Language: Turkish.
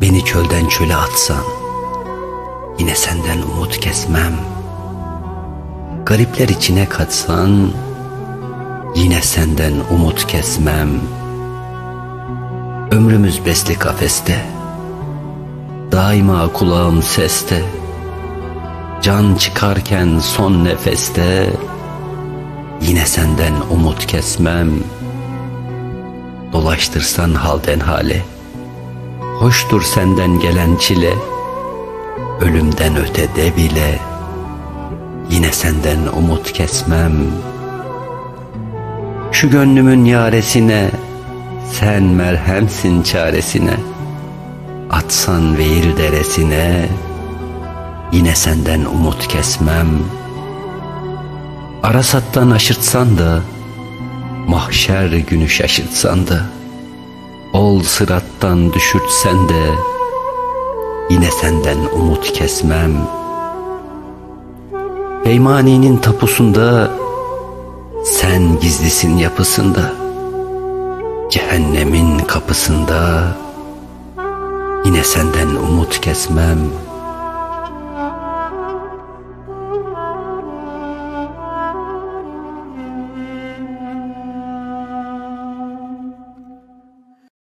Beni çölden çöle atsan Yine senden umut kesmem. Garipler içine katsan Yine senden umut kesmem. Ömrümüz besli kafeste Daima kulağım seste. Can çıkarken son nefeste Yine senden umut kesmem. Dolaştırsan halden hale Hoştur senden gelen çile Ölümden ötede bile. Yine senden umut kesmem. Şu gönlümün yaresine Sen merhemsin çaresine. Atsan veil deresine Yine senden umut kesmem. Arasattan aşırtsan da Mahşer günü şaşırtsan da Ol sırattan düşürtsen de Yine senden umut kesmem. Peymani'nin tapusunda Sen gizlisin yapısında. Cehennemin kapısında Yine senden umut kesmem